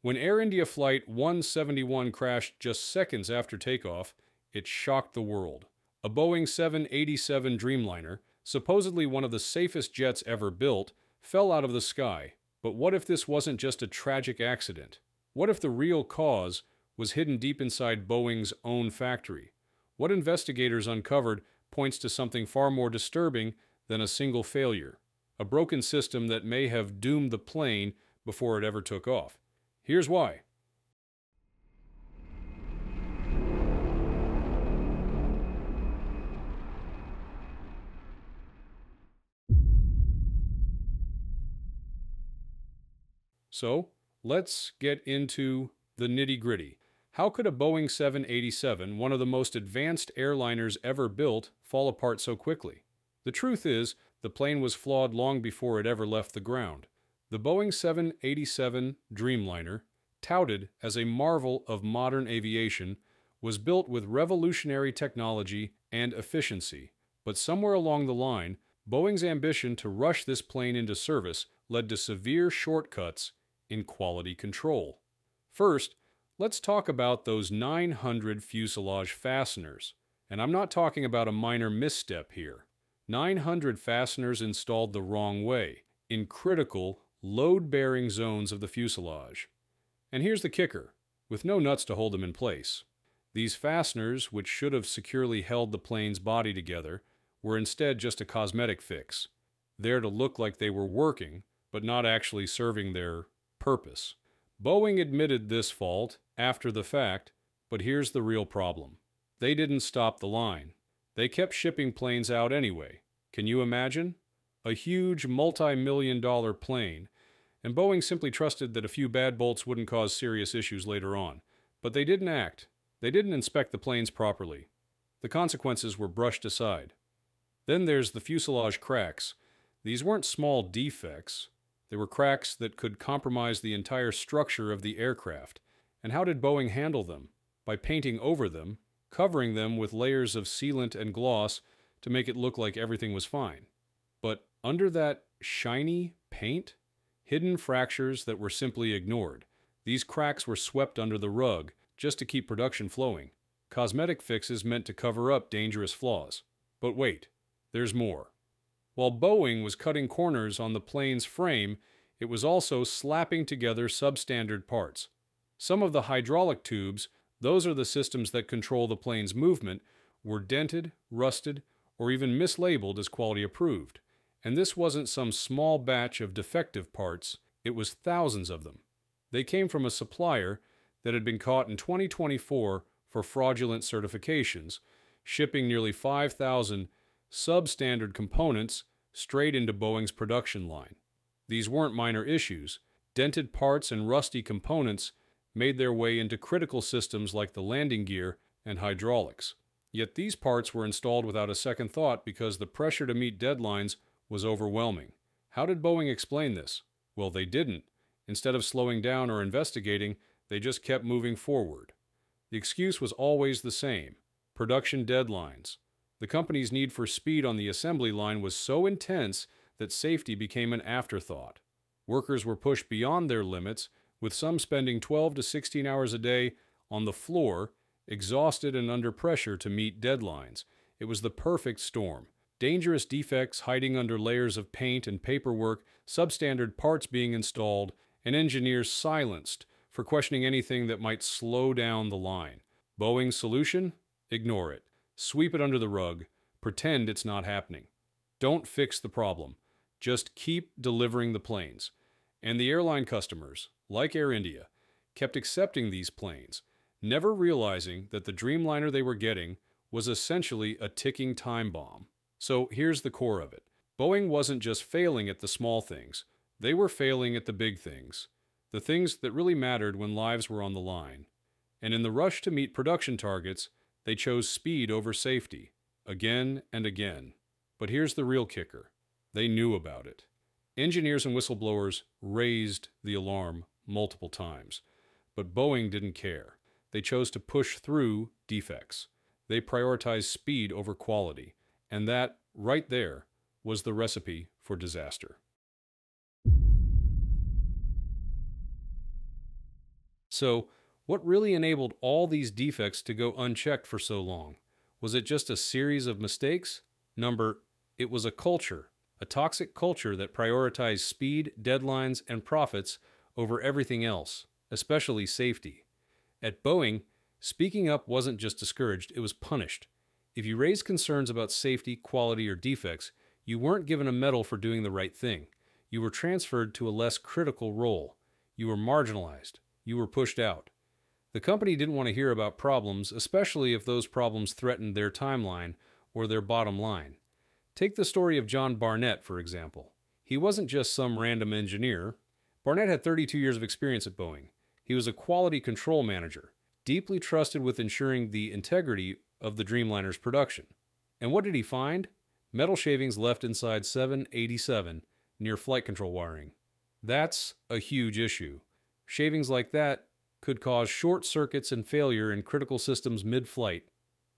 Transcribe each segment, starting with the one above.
When Air India Flight 171 crashed just seconds after takeoff, it shocked the world. A Boeing 787 Dreamliner, supposedly one of the safest jets ever built, fell out of the sky. But what if this wasn't just a tragic accident? What if the real cause was hidden deep inside Boeing's own factory? What investigators uncovered points to something far more disturbing than a single failure a broken system that may have doomed the plane before it ever took off. Here's why. So, let's get into the nitty gritty. How could a Boeing 787, one of the most advanced airliners ever built, fall apart so quickly? The truth is, the plane was flawed long before it ever left the ground. The Boeing 787 Dreamliner, touted as a marvel of modern aviation, was built with revolutionary technology and efficiency. But somewhere along the line, Boeing's ambition to rush this plane into service led to severe shortcuts in quality control. First, let's talk about those 900 fuselage fasteners. And I'm not talking about a minor misstep here. 900 fasteners installed the wrong way, in critical, load-bearing zones of the fuselage. And here's the kicker, with no nuts to hold them in place. These fasteners, which should have securely held the plane's body together, were instead just a cosmetic fix, there to look like they were working, but not actually serving their purpose. Boeing admitted this fault after the fact, but here's the real problem. They didn't stop the line. They kept shipping planes out anyway. Can you imagine? A huge multi-million dollar plane, and Boeing simply trusted that a few bad bolts wouldn't cause serious issues later on. But they didn't act. They didn't inspect the planes properly. The consequences were brushed aside. Then there's the fuselage cracks. These weren't small defects. They were cracks that could compromise the entire structure of the aircraft. And how did Boeing handle them? By painting over them covering them with layers of sealant and gloss to make it look like everything was fine. But under that shiny paint, hidden fractures that were simply ignored. These cracks were swept under the rug just to keep production flowing. Cosmetic fixes meant to cover up dangerous flaws. But wait, there's more. While Boeing was cutting corners on the plane's frame, it was also slapping together substandard parts. Some of the hydraulic tubes those are the systems that control the plane's movement, were dented, rusted, or even mislabeled as quality approved. And this wasn't some small batch of defective parts, it was thousands of them. They came from a supplier that had been caught in 2024 for fraudulent certifications, shipping nearly 5,000 substandard components straight into Boeing's production line. These weren't minor issues. Dented parts and rusty components made their way into critical systems like the landing gear and hydraulics. Yet these parts were installed without a second thought because the pressure to meet deadlines was overwhelming. How did Boeing explain this? Well, they didn't. Instead of slowing down or investigating, they just kept moving forward. The excuse was always the same production deadlines. The company's need for speed on the assembly line was so intense that safety became an afterthought. Workers were pushed beyond their limits with some spending 12 to 16 hours a day on the floor, exhausted and under pressure to meet deadlines. It was the perfect storm. Dangerous defects hiding under layers of paint and paperwork, substandard parts being installed, and engineers silenced for questioning anything that might slow down the line. Boeing's solution? Ignore it. Sweep it under the rug. Pretend it's not happening. Don't fix the problem. Just keep delivering the planes. And the airline customers, like Air India, kept accepting these planes, never realizing that the Dreamliner they were getting was essentially a ticking time bomb. So here's the core of it. Boeing wasn't just failing at the small things, they were failing at the big things, the things that really mattered when lives were on the line. And in the rush to meet production targets, they chose speed over safety, again and again. But here's the real kicker they knew about it. Engineers and whistleblowers raised the alarm multiple times. But Boeing didn't care. They chose to push through defects. They prioritized speed over quality. And that, right there, was the recipe for disaster. So, what really enabled all these defects to go unchecked for so long? Was it just a series of mistakes? Number, it was a culture, a toxic culture that prioritized speed, deadlines, and profits over everything else, especially safety. At Boeing, speaking up wasn't just discouraged, it was punished. If you raised concerns about safety, quality, or defects, you weren't given a medal for doing the right thing. You were transferred to a less critical role. You were marginalized. You were pushed out. The company didn't want to hear about problems, especially if those problems threatened their timeline or their bottom line. Take the story of John Barnett, for example. He wasn't just some random engineer. Barnett had 32 years of experience at Boeing. He was a quality control manager, deeply trusted with ensuring the integrity of the Dreamliner's production. And what did he find? Metal shavings left inside 787 near flight control wiring. That's a huge issue. Shavings like that could cause short circuits and failure in critical systems mid flight.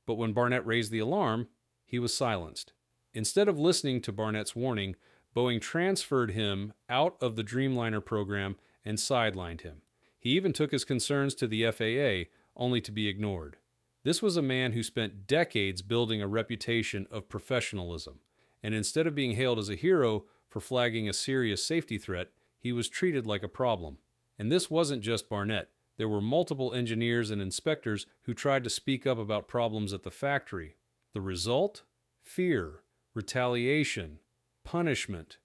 But when Barnett raised the alarm, he was silenced. Instead of listening to Barnett's warning, Boeing transferred him out of the Dreamliner program and sidelined him. He even took his concerns to the FAA, only to be ignored. This was a man who spent decades building a reputation of professionalism, and instead of being hailed as a hero for flagging a serious safety threat, he was treated like a problem. And this wasn't just Barnett. There were multiple engineers and inspectors who tried to speak up about problems at the factory. The result? Fear, retaliation, punishment.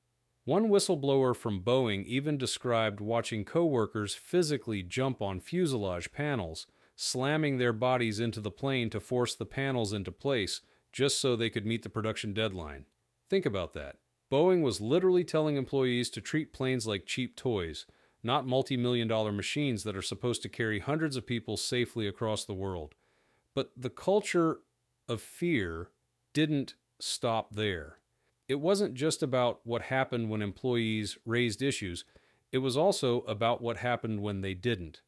One whistleblower from Boeing even described watching coworkers physically jump on fuselage panels slamming their bodies into the plane to force the panels into place just so they could meet the production deadline. Think about that. Boeing was literally telling employees to treat planes like cheap toys, not multi million dollar machines that are supposed to carry hundreds of people safely across the world. But the culture of fear didn't stop there. It wasn't just about what happened when employees raised issues, it was also about what happened when they didn't.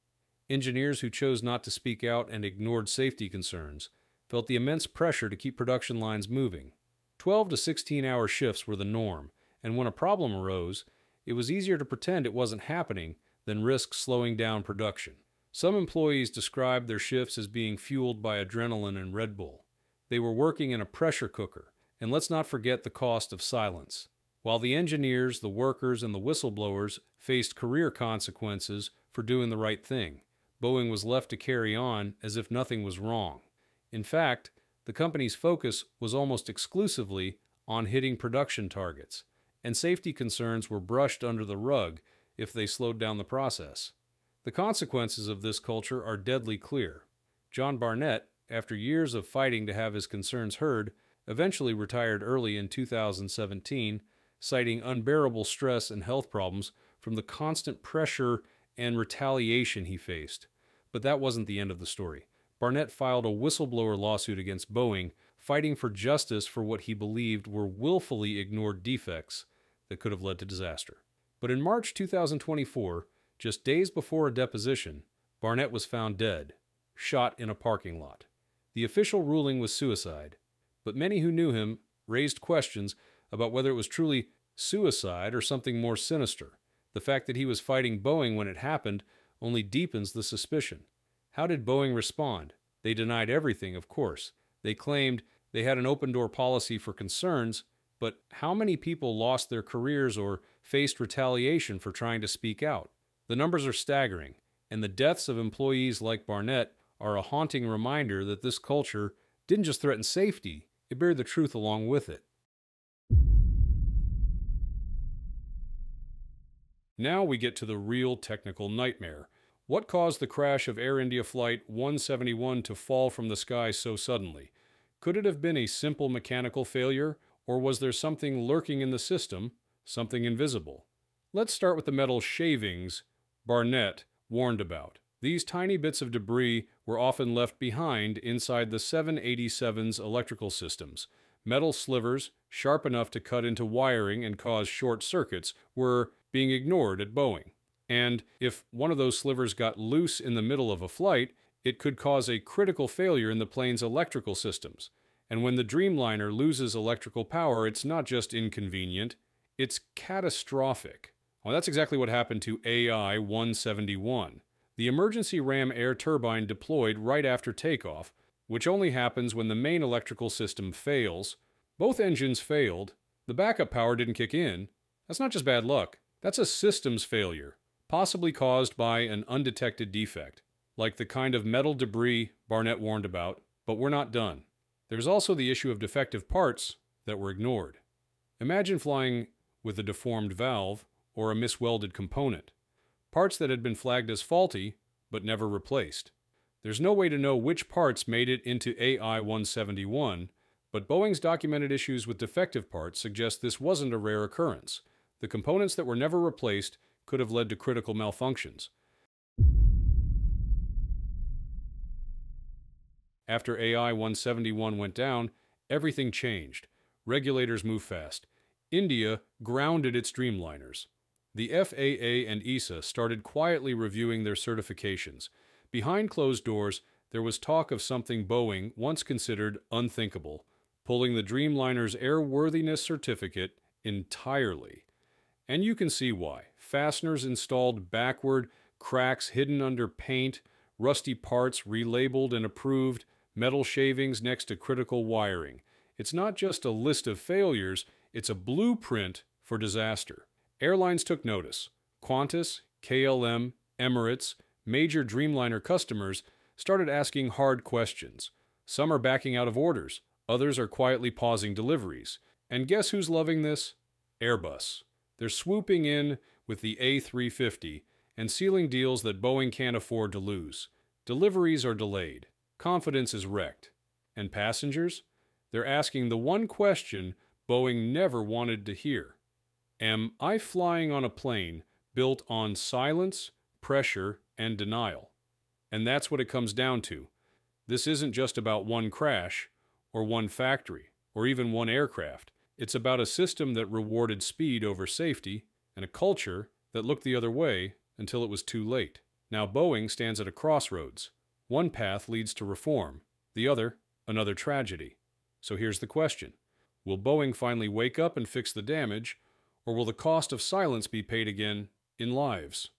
Engineers who chose not to speak out and ignored safety concerns felt the immense pressure to keep production lines moving. 12 to 16 hour shifts were the norm, and when a problem arose, it was easier to pretend it wasn't happening than risk slowing down production. Some employees described their shifts as being fueled by adrenaline and Red Bull. They were working in a pressure cooker, and let's not forget the cost of silence. While the engineers, the workers, and the whistleblowers faced career consequences for doing the right thing. Boeing was left to carry on as if nothing was wrong. In fact, the company's focus was almost exclusively on hitting production targets, and safety concerns were brushed under the rug if they slowed down the process. The consequences of this culture are deadly clear. John Barnett, after years of fighting to have his concerns heard, eventually retired early in 2017, citing unbearable stress and health problems from the constant pressure and retaliation he faced. But that wasn't the end of the story. Barnett filed a whistleblower lawsuit against Boeing, fighting for justice for what he believed were willfully ignored defects that could have led to disaster. But in March 2024, just days before a deposition, Barnett was found dead, shot in a parking lot. The official ruling was suicide, but many who knew him raised questions about whether it was truly suicide or something more sinister. The fact that he was fighting Boeing when it happened only deepens the suspicion. How did Boeing respond? They denied everything, of course. They claimed they had an open door policy for concerns, but how many people lost their careers or faced retaliation for trying to speak out? The numbers are staggering, and the deaths of employees like Barnett are a haunting reminder that this culture didn't just threaten safety, it bared the truth along with it. Now we get to the real technical nightmare. What caused the crash of Air India Flight 171 to fall from the sky so suddenly? Could it have been a simple mechanical failure, or was there something lurking in the system, something invisible? Let's start with the metal shavings Barnett warned about. These tiny bits of debris were often left behind inside the 787's electrical systems. Metal slivers, sharp enough to cut into wiring and cause short circuits, were being ignored at Boeing. And if one of those slivers got loose in the middle of a flight, it could cause a critical failure in the plane's electrical systems. And when the Dreamliner loses electrical power, it's not just inconvenient, it's catastrophic. Well, that's exactly what happened to AI 171. The emergency ram air turbine deployed right after takeoff, which only happens when the main electrical system fails. Both engines failed. The backup power didn't kick in. That's not just bad luck, that's a systems failure, possibly caused by an undetected defect, like the kind of metal debris Barnett warned about, but we're not done. There's also the issue of defective parts that were ignored. Imagine flying with a deformed valve or a miswelded component, parts that had been flagged as faulty but never replaced. There's no way to know which parts made it into AI 171, but Boeing's documented issues with defective parts suggest this wasn't a rare occurrence. The components that were never replaced could have led to critical malfunctions. After AI 171 went down, everything changed. Regulators moved fast. India grounded its Dreamliners. The FAA and ESA started quietly reviewing their certifications. Behind closed doors, there was talk of something Boeing once considered unthinkable pulling the Dreamliner's airworthiness certificate entirely. And you can see why. Fasteners installed backward, cracks hidden under paint, rusty parts relabeled and approved, metal shavings next to critical wiring. It's not just a list of failures, it's a blueprint for disaster. Airlines took notice. Qantas, KLM, Emirates, major Dreamliner customers started asking hard questions. Some are backing out of orders, others are quietly pausing deliveries. And guess who's loving this? Airbus. They're swooping in with the A350 and sealing deals that Boeing can't afford to lose. Deliveries are delayed. Confidence is wrecked. And passengers? They're asking the one question Boeing never wanted to hear Am I flying on a plane built on silence, pressure, and denial? And that's what it comes down to. This isn't just about one crash, or one factory, or even one aircraft. It's about a system that rewarded speed over safety and a culture that looked the other way until it was too late. Now Boeing stands at a crossroads. One path leads to reform, the other, another tragedy. So here's the question Will Boeing finally wake up and fix the damage, or will the cost of silence be paid again in lives?